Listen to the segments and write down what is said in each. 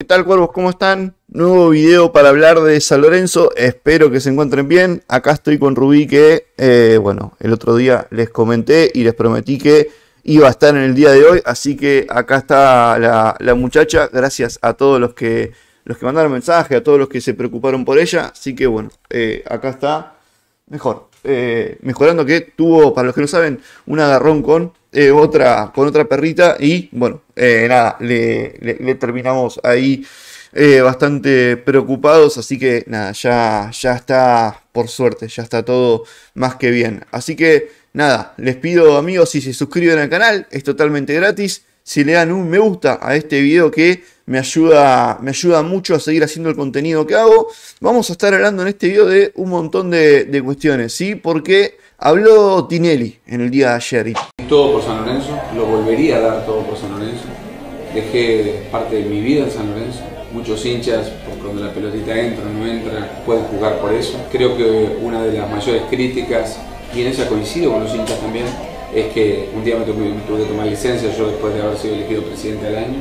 ¿Qué tal, cuervos? ¿Cómo están? Nuevo video para hablar de San Lorenzo. Espero que se encuentren bien. Acá estoy con Rubí, que, eh, bueno, el otro día les comenté y les prometí que iba a estar en el día de hoy. Así que acá está la, muchacha. Gracias a todos los que, los que mandaron mensaje, a todos los que se preocuparon por ella. Así que, bueno, eh, acá está. Mejor. Eh, mejorando que tuvo, para los que no saben, un agarrón con eh, otra, con otra perrita y bueno, eh, nada, le, terminamos ahí bastante preocupados, así que nada, ya, ya está, por suerte, ya está todo más que bien. Así que nada, les pido amigos si se suscriben al canal, es totalmente gratis, si le dan un me gusta a este video que me ayuda, me ayuda mucho a seguir haciendo el contenido que hago. Vamos a estar hablando en este video de un montón de, cuestiones, ¿sí? Porque habló Tinelli en el día de ayer. Todo por San Lorenzo, lo volvería a dar todo por San Lorenzo. Dejé parte de mi vida en San Lorenzo. Muchos hinchas, por cuando la pelotita entra o no entra, pueden jugar por eso. Creo que una de las mayores críticas, y en esa coincido con los hinchas también, es que un día me tuve, que tomar licencia yo después de haber sido elegido presidente del año.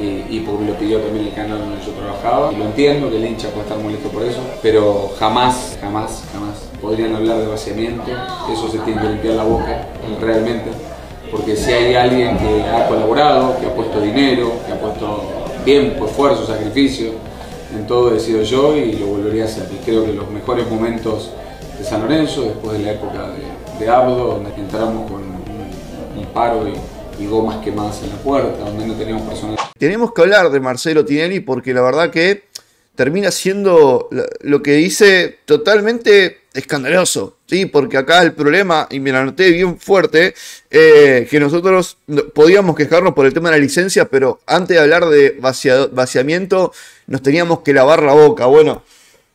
Y, y, porque me lo pidió también el canal donde yo trabajaba. Y lo entiendo que el hincha puede estar molesto por eso, pero jamás, jamás, jamás podrían hablar de vaciamiento, eso se tiene que limpiar la boca realmente, porque si hay alguien que ha colaborado, que ha puesto dinero, que ha puesto tiempo, esfuerzo, sacrificio, en todo he sido yo y lo volvería a hacer. Y creo que los mejores momentos de San Lorenzo, después de la época de, de Abdo, donde entramos con un, paro y, y gomas quemadas en la puerta, donde no teníamos personas. Tenemos que hablar de Marcelo Tinelli porque la verdad que termina siendo lo que dice totalmente escandaloso, ¿sí? Porque acá el problema, y me lo anoté bien fuerte, eh, que nosotros podíamos quejarnos por el tema de la licencia, pero antes de hablar de vaciamiento, nos teníamos que lavar la boca. Bueno,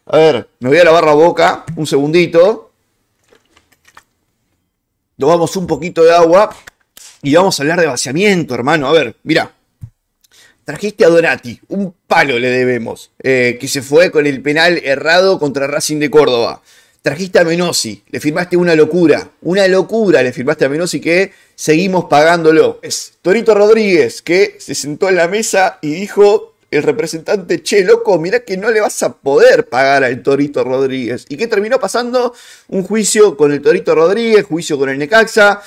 a ver, me voy a lavar la boca, un segundito. Tomamos un poquito de agua y vamos a hablar de vaciamiento, hermano. A ver, mira. Trajiste a Donati, un palo le debemos, eh, que se fue con el penal errado contra Racing de Córdoba. Trajiste a Menosi, le firmaste una locura, una locura le firmaste a Menosi que seguimos pagándolo. Es Torito Rodríguez que se sentó en la mesa y dijo el representante, che, loco, mira que no le vas a poder pagar al Torito Rodríguez. ¿Y qué terminó pasando? Un juicio con el Torito Rodríguez, juicio con el Necaxa.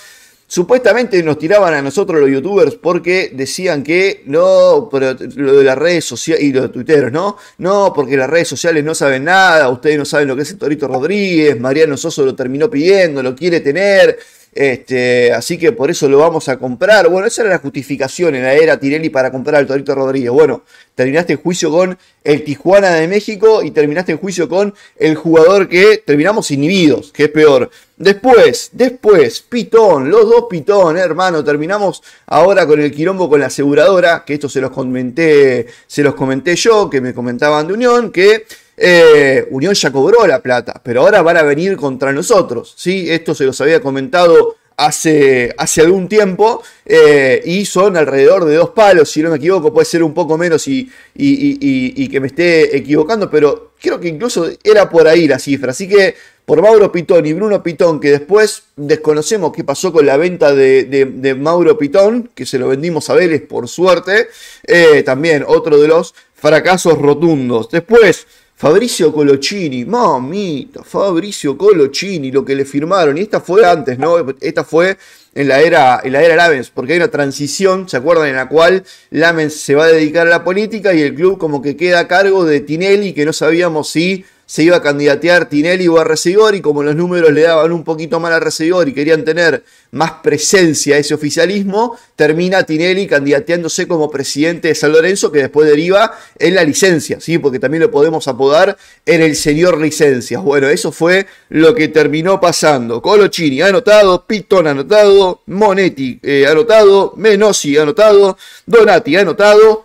Supuestamente nos tiraban a nosotros los youtubers porque decían que no, pero lo de las redes sociales y los tuiteros, ¿no? No, porque las redes sociales no saben nada, ustedes no saben lo que es el Torito Rodríguez, Mariano Soso lo terminó pidiendo, lo quiere tener. Este, así que por eso lo vamos a comprar. Bueno, esa era la justificación en la era Tirelli para comprar al Torito Rodríguez. Bueno, terminaste el juicio con el Tijuana de México y terminaste el juicio con el jugador que terminamos inhibidos, que es peor. Después, después, Pitón, los dos Pitón, hermano, terminamos ahora con el quilombo con la aseguradora, que esto se los comenté, se los comenté yo, que me comentaban de Unión, que eh, Unión ya cobró la plata, pero ahora van a venir contra nosotros. ¿sí? Esto se los había comentado hace, hace algún tiempo eh, y son alrededor de dos palos, si no me equivoco, puede ser un poco menos y, que me esté equivocando, pero creo que incluso era por ahí la cifra. Así que por Mauro Pitón y Bruno Pitón, que después desconocemos qué pasó con la venta de, Mauro Pitón, que se lo vendimos a Vélez por suerte, eh, también otro de los fracasos rotundos. Después... Fabricio Colocini, mamita, Fabricio Colocini, lo que le firmaron. Y esta fue antes, ¿no? Esta fue en la era, en la era Lamens, porque hay una transición, ¿se acuerdan? En la cual Lamens se va a dedicar a la política y el club como que queda a cargo de Tinelli, que no sabíamos si se iba a candidatear Tinelli o a Recibor y como los números le daban un poquito más a Recibor y querían tener más presencia ese oficialismo, termina Tinelli candidateándose como presidente de San Lorenzo que después deriva en la licencia, ¿sí? porque también lo podemos apodar en el señor licencias. Bueno, eso fue lo que terminó pasando. Colochini anotado, Pitón anotado, Monetti eh, anotado, Menosi anotado, Donati anotado,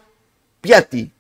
Piatti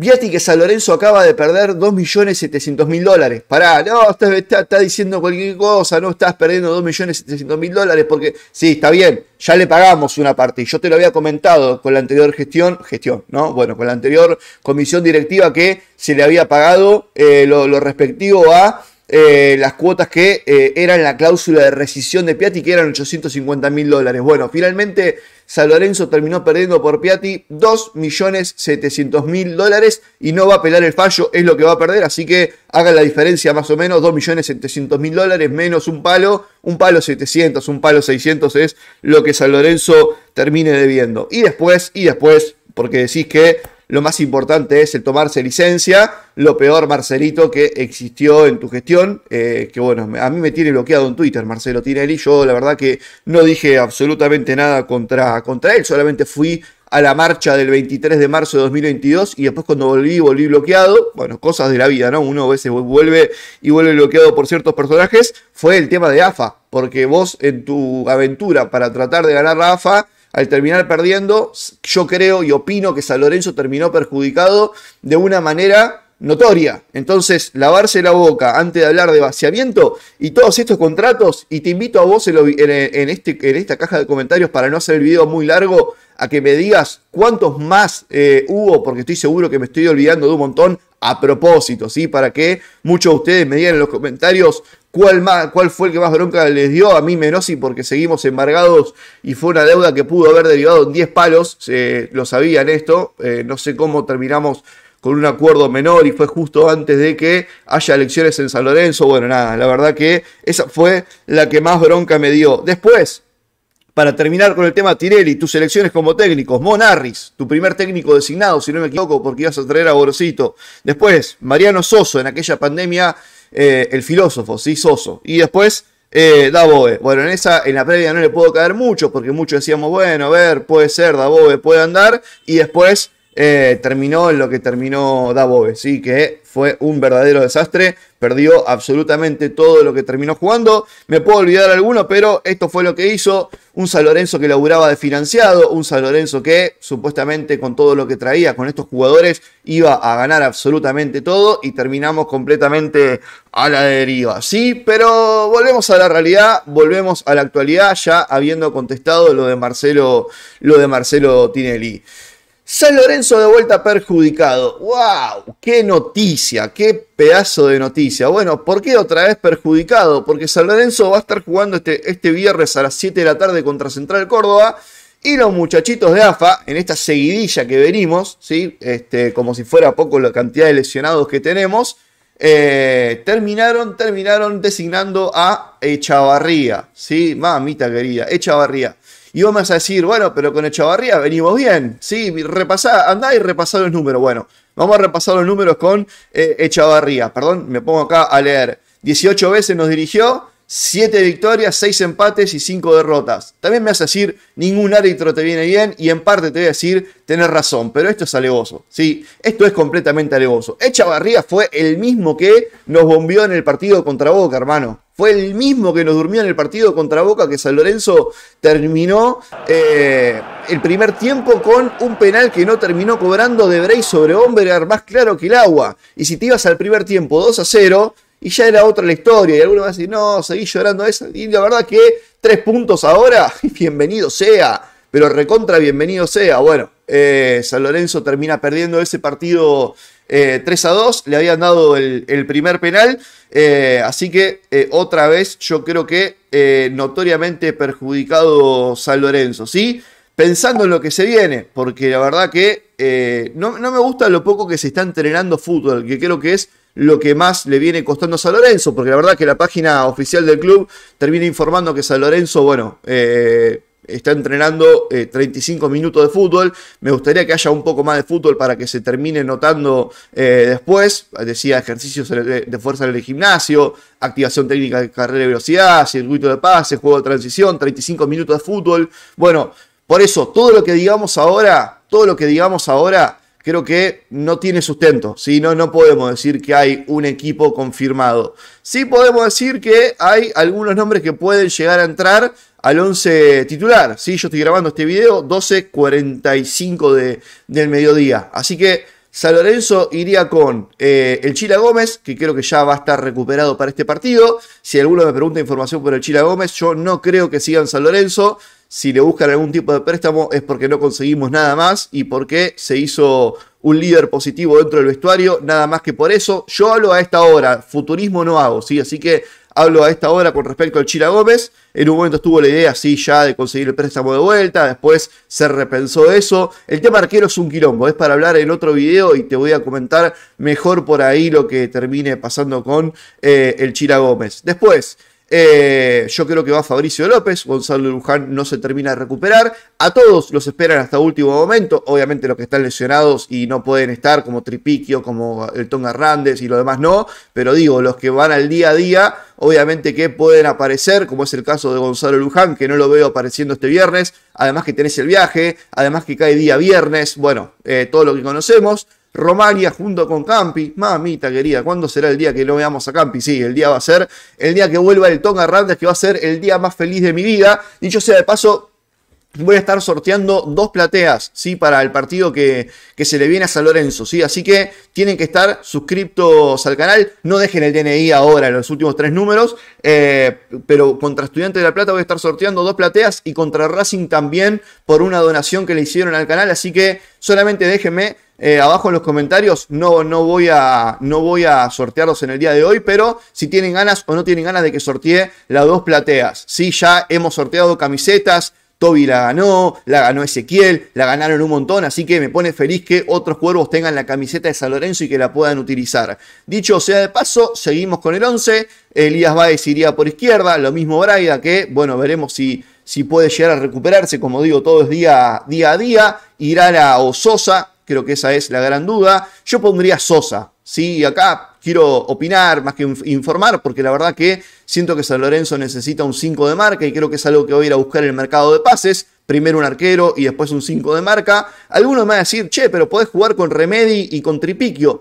Viati que San Lorenzo acaba de perder 2.700.000 dólares. Pará, no, está, está, diciendo cualquier cosa, no estás perdiendo 2.700.000 dólares porque sí, está bien, ya le pagamos una parte. Yo te lo había comentado con la anterior gestión, gestión, ¿no? Bueno, con la anterior comisión directiva que se le había pagado eh, lo, respectivo a eh, las cuotas que eh, eran la cláusula de rescisión de Piatti, que eran 850 mil dólares. Bueno, finalmente San Lorenzo terminó perdiendo por Piatti 2.700.000 dólares y no va a apelar el fallo, es lo que va a perder, así que hagan la diferencia más o menos, 2.700.000 dólares menos un palo, un palo 700, un palo 600 es lo que San Lorenzo termine debiendo. Y después, y después, porque decís que lo más importante es el tomarse licencia. Lo peor, Marcelito, que existió en tu gestión, eh, que bueno, a mí me tiene bloqueado en Twitter, Marcelo Tinelli. Yo la verdad que no dije absolutamente nada contra, contra él, solamente fui a la marcha del 23 de marzo de 2022 y después cuando volví, volví bloqueado. Bueno, cosas de la vida, ¿no? Uno a veces vuelve y vuelve bloqueado por ciertos personajes. Fue el tema de AFA, porque vos en tu aventura para tratar de ganar la AFA al terminar perdiendo, yo creo y opino que San Lorenzo terminó perjudicado de una manera notoria. Entonces, lavarse la boca antes de hablar de vaciamiento y todos estos contratos, y te invito a vos en, este, en esta caja de comentarios para no hacer el video muy largo, a que me digas cuántos más eh, hubo, porque estoy seguro que me estoy olvidando de un montón a propósito, ¿sí? Para que muchos de ustedes me digan en los comentarios cuál, más, cuál fue el que más bronca les dio. A mí Menosi porque seguimos embargados y fue una deuda que pudo haber derivado en 10 palos. lo sabían esto. Eh, no sé cómo terminamos con un acuerdo menor y fue justo antes de que haya elecciones en San Lorenzo. Bueno, nada, la verdad que esa fue la que más bronca me dio. Después, para terminar con el tema Tirelli, tus elecciones como técnicos, Mon Harris, tu primer técnico designado, si no me equivoco, porque ibas a traer a Borosito. Después, Mariano Soso, en aquella pandemia, eh, el filósofo, sí, Soso. Y después, eh, Daboe. Bueno, en esa, en la previa no le puedo caer mucho, porque muchos decíamos, bueno, a ver, puede ser, Daboe puede andar. Y después eh, terminó en lo que terminó Dabove, ¿sí? que fue un verdadero desastre, perdió absolutamente todo lo que terminó jugando, me puedo olvidar alguno, pero esto fue lo que hizo, un San Lorenzo que laburaba de financiado, un San Lorenzo que supuestamente con todo lo que traía, con estos jugadores, iba a ganar absolutamente todo y terminamos completamente a la deriva, ¿sí? Pero volvemos a la realidad, volvemos a la actualidad, ya habiendo contestado lo de Marcelo, lo de Marcelo Tinelli. San Lorenzo de vuelta perjudicado. ¡Wow! ¡Qué noticia! ¡Qué pedazo de noticia! Bueno, ¿por qué otra vez perjudicado? Porque San Lorenzo va a estar jugando este, este viernes a las 7 de la tarde contra Central Córdoba. Y los muchachitos de AFA, en esta seguidilla que venimos, ¿sí? este, como si fuera poco la cantidad de lesionados que tenemos, eh, terminaron, terminaron designando a Echavarría. ¿sí? Mamita querida, Echavarría. Y vos me vas a decir, bueno, pero con Echavarría venimos bien. Sí, repasá, andá y repasá los números. Bueno, vamos a repasar los números con eh, Echavarría. Perdón, me pongo acá a leer. 18 veces nos dirigió, 7 victorias, 6 empates y 5 derrotas. También me a decir, ningún árbitro te viene bien y en parte te voy a decir, tenés razón, pero esto es alevoso. Sí, esto es completamente alevoso. Echavarría fue el mismo que nos bombió en el partido contra Boca, hermano. Fue el mismo que nos durmió en el partido contra Boca que San Lorenzo terminó eh, el primer tiempo con un penal que no terminó cobrando de Bray sobre Hombre, más claro que el agua. Y si te ibas al primer tiempo 2 a 0, y ya era otra la historia. Y alguno va a decir, no, seguí llorando eso. Y la verdad que tres puntos ahora, bienvenido sea. Pero recontra bienvenido sea. Bueno, eh, San Lorenzo termina perdiendo ese partido 3 eh, a 2, le habían dado el, primer penal, eh, así que eh, otra vez yo creo que notoriamente perjudicado San Lorenzo, ¿sí? Pensando en lo que se viene, porque la verdad que no, no, me gusta lo poco que se está entrenando fútbol, que creo que es lo que más le viene costando a San Lorenzo, porque la verdad que la página oficial del club termina informando que San Lorenzo, bueno, está entrenando 35 eh, minutos de fútbol. Me gustaría que haya un poco más de fútbol para que se termine notando eh, después. Decía ejercicios de, fuerza en el gimnasio, activación técnica de carrera de velocidad, circuito de pase, juego de transición, 35 minutos de fútbol. Bueno, por eso, todo lo que digamos ahora, todo lo que digamos ahora creo que no tiene sustento. Si no, no podemos decir que hay un equipo confirmado. Sí podemos decir que hay algunos nombres que pueden llegar a entrar al 11 titular. ¿sí? Yo estoy grabando este video 12.45 de, del mediodía. Así que San Lorenzo iría con eh, el Chila Gómez, que creo que ya va a estar recuperado para este partido. Si alguno me pregunta información por el Chila Gómez, yo no creo que siga en San Lorenzo. Si le buscan algún tipo de préstamo es porque no conseguimos nada más y porque se hizo un líder positivo dentro del vestuario, nada más que por eso. Yo hablo a esta hora, futurismo no hago, ¿sí? Así que hablo a esta hora con respecto al Chila Gómez. En un momento estuvo la idea, sí, ya de conseguir el préstamo de vuelta, después se repensó eso. El tema arquero es un quilombo, es para hablar en otro video y te voy a comentar mejor por ahí lo que termine pasando con eh, el Chila Gómez. Después, eh, yo creo que va Fabricio López, Gonzalo Luján no se termina de recuperar. A todos los esperan hasta último momento. Obviamente los que están lesionados y no pueden estar, como Tripiquio, como el Tonga Hernández y lo demás no. Pero digo, los que van al día a día, obviamente que pueden aparecer, como es el caso de Gonzalo Luján, que no lo veo apareciendo este viernes. Además que tenés el viaje, además que cae día viernes. Bueno, eh, todo lo que conocemos. Romaria junto con Campi. Mamita querida, ¿cuándo será el día que lo veamos a Campi? Sí, el día va a ser el día que vuelva el Tonga Hernández, que va a ser el día más feliz de mi vida. Dicho sea de paso, voy a estar sorteando dos plateas, ¿sí? Para el partido que, que, se le viene a San Lorenzo, ¿sí? Así que tienen que estar suscriptos al canal. No dejen el DNI ahora, en los últimos tres números. Eh, pero contra Estudiantes de La Plata voy a estar sorteando dos plateas y contra Racing también por una donación que le hicieron al canal. Así que solamente déjenme eh, abajo en los comentarios. No, no, voy a, no voy a sortearlos en el día de hoy, pero si tienen ganas o no tienen ganas de que sortee las dos plateas. Sí, ya hemos sorteado camisetas. Toby la ganó, la ganó Ezequiel, la ganaron un montón, así que me pone feliz que otros cuervos tengan la camiseta de San Lorenzo y que la puedan utilizar. Dicho sea de paso, seguimos con el 11. Elías Baez iría por izquierda, lo mismo Braida, que bueno, veremos si, si puede llegar a recuperarse, como digo, todo es día, día a día. Irá a Sosa, Creo que esa es la gran duda. Yo pondría Sosa. ¿sí? Acá quiero opinar más que informar, porque la verdad que siento que San Lorenzo necesita un 5 de marca y creo que es algo que voy a ir a buscar en el mercado de pases. Primero un arquero y después un 5 de marca. Algunos me van a decir, che, pero podés jugar con Remedy y con Tripiquio.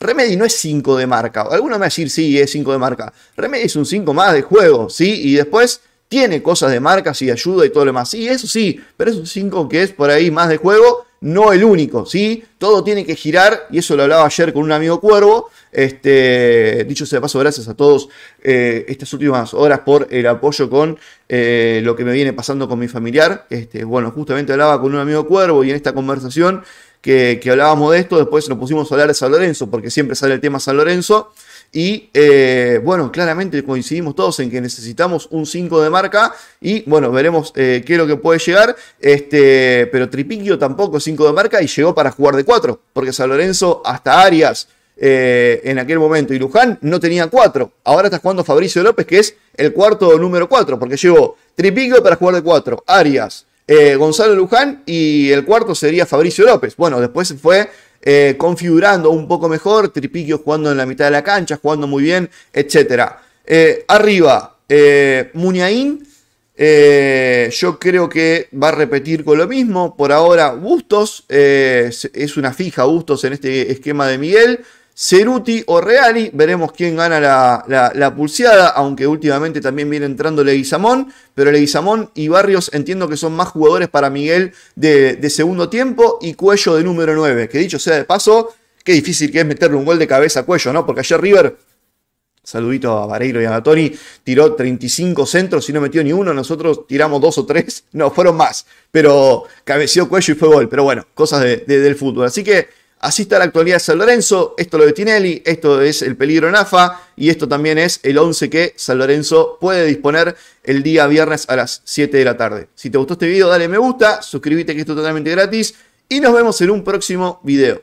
Remedy no es 5 de marca. Algunos me van a decir, sí, es 5 de marca. Remedy es un 5 más de juego, ¿sí? Y después tiene cosas de marcas y ayuda y todo lo demás. Sí, eso sí, pero es un 5 que es por ahí más de juego no el único, ¿sí? Todo tiene que girar, y eso lo hablaba ayer con un amigo cuervo. Este, dicho sea de paso, gracias a todos eh, estas últimas horas por el apoyo con eh, lo que me viene pasando con mi familiar. Este, bueno, justamente hablaba con un amigo cuervo y en esta conversación que, que hablábamos de esto, después nos pusimos a hablar de San Lorenzo, porque siempre sale el tema San Lorenzo. Y eh, bueno, claramente coincidimos todos en que necesitamos un 5 de marca. Y bueno, veremos eh, qué es lo que puede llegar. Este, pero Tripiquio tampoco 5 de marca y llegó para jugar de 4. Porque San Lorenzo hasta Arias eh, en aquel momento y Luján no tenía 4. Ahora está jugando Fabricio López, que es el cuarto número 4. Porque llegó Tripiquio para jugar de 4. Arias. Gonzalo Luján y el cuarto sería Fabricio López. Bueno, después fue eh, configurando un poco mejor, Tripiquio jugando en la mitad de la cancha, jugando muy bien, etc. Eh, arriba, eh, Muñain, yo creo que va a repetir con lo mismo. Por ahora, Bustos, es una fija Bustos en este esquema de Miguel. Ceruti o Reali, veremos quién gana la, la, pulseada, aunque últimamente también viene entrando Leguizamón, pero Leguizamón y Barrios entiendo que son más jugadores para Miguel de, segundo tiempo y Cuello de número 9, que dicho sea de paso, qué difícil que es meterle un gol de cabeza a Cuello, ¿no? Porque ayer River, saludito a Vareiro y a Tony, tiró 35 centros y no metió ni uno, nosotros tiramos dos o tres, no, fueron más, pero cabeció Cuello y fue gol, pero bueno, cosas del fútbol, así que... Así está la actualidad de San Lorenzo, esto lo de Tinelli, esto es el peligro en AFA y esto también es el 11 que San Lorenzo puede disponer el día viernes a las 7 de la tarde. Si te gustó este video dale me gusta, suscríbete que es totalmente gratis y nos vemos en un próximo video.